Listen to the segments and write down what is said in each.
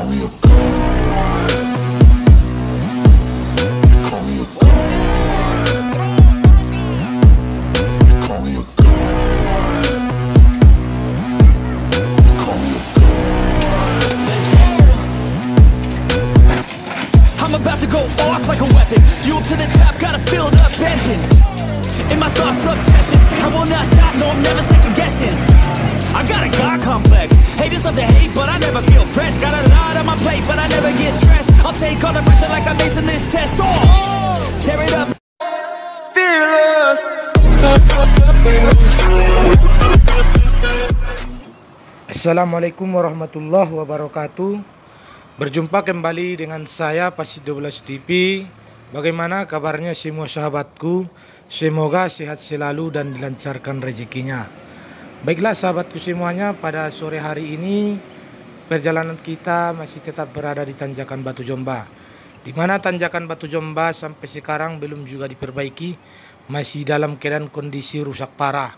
call me a. You call me a. You call me a. I'm about to go off like a weapon Fuel to the top, got a filled up engine In my thoughts, obsession I will not stop, no, I'm never this test. Oh, tear it up. Fearless. Assalamualaikum warahmatullahi wabarakatuh. Berjumpa kembali dengan saya Pasti 12 TV Bagaimana kabarnya semua sahabatku? Semoga sehat selalu dan dilancarkan rezekinya. Baiklah sahabatku semuanya pada sore hari ini Perjalanan kita masih tetap berada di Tanjakan Batu Jomba di mana tanjakan Batu Jomba sampai sekarang belum juga diperbaiki masih dalam keadaan kondisi rusak parah.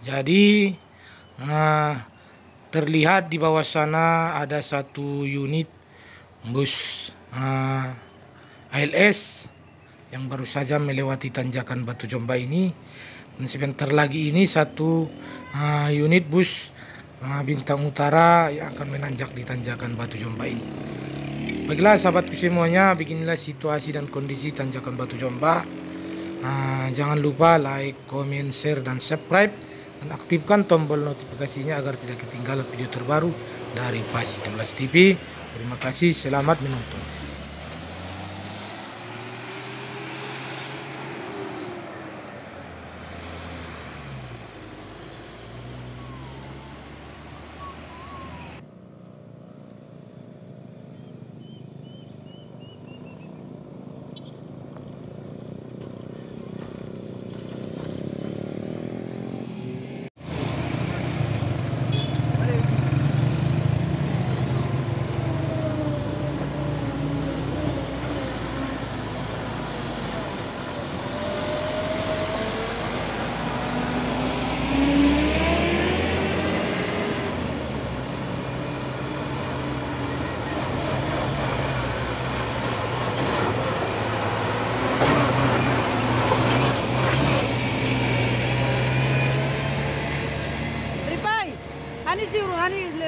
Jadi nah, terlihat di bawah sana ada satu unit bus uh, ah, ALS yang baru saja melewati tanjakan Batu Jomba ini. Dan sebentar lagi ini satu uh, unit bus uh, bintang utara yang akan menanjak di tanjakan Batu Jomba ini baiklah sahabatku semuanya beginilah situasi dan kondisi tanjakan Batu Jomba uh, jangan lupa like, comment, share, dan subscribe dan aktifkan tombol notifikasinya agar tidak ketinggalan video terbaru dari Pasi 12 TV. Terima kasih, selamat menonton.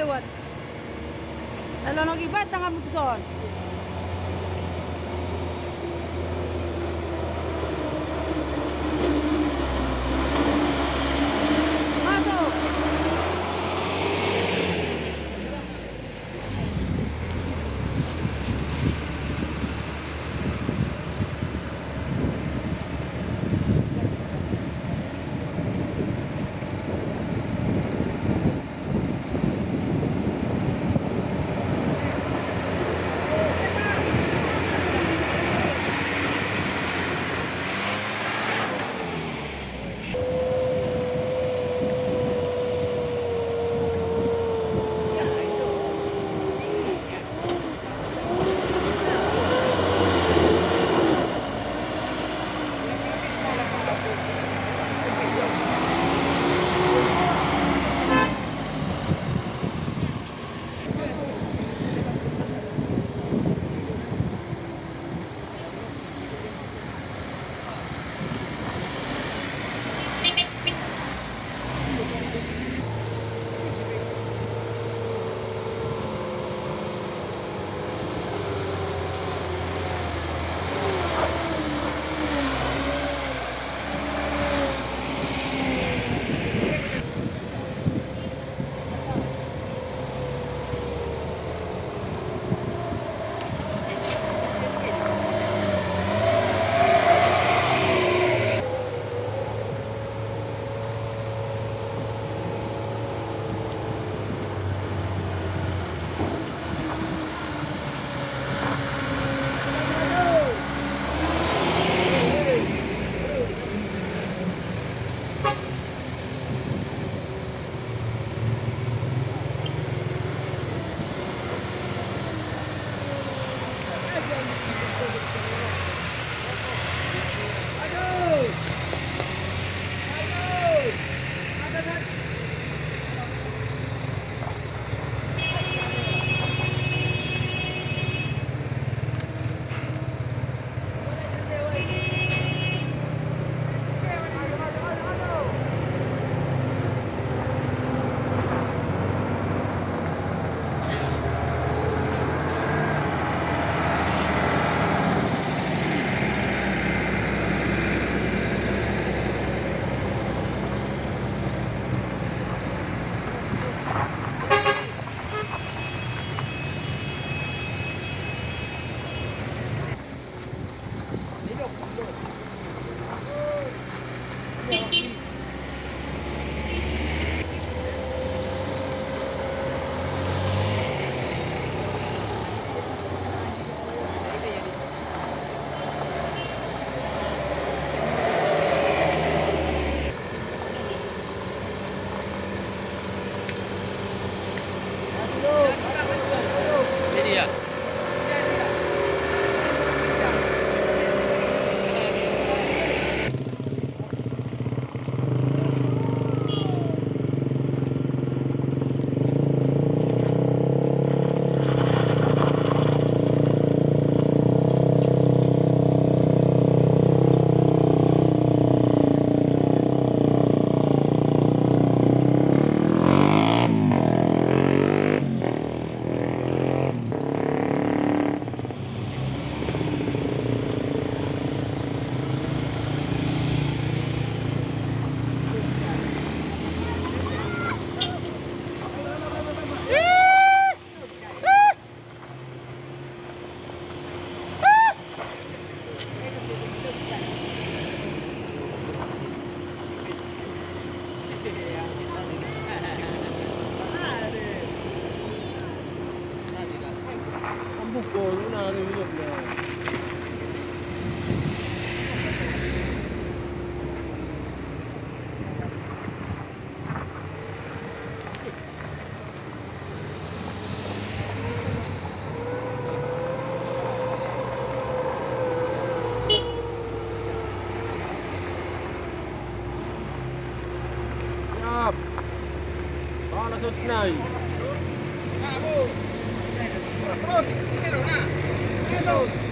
Lalu nagibat tangan mutuson. Masuk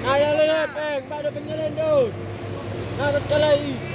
Ayo lihat, peng, pada penjalan dong. Nah, terkalai.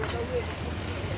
Продолжение следует...